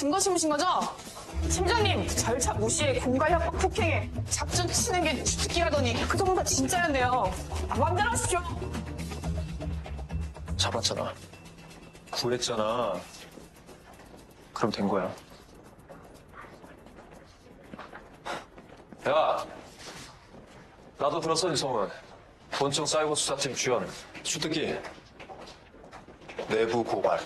증거 심으신 거죠? 팀장님 절차 무시에 공갈 협박 폭행에 작전 치는 게 주특기라더니 그 정도 다 진짜였네요. 아, 마음대로 하십시오. 잡았잖아. 구했잖아. 그럼 된 거야. 야, 나도 들었어, 이성은. 본청 사이버 수사팀 주연, 주특기. 내부 고발.